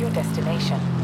your destination.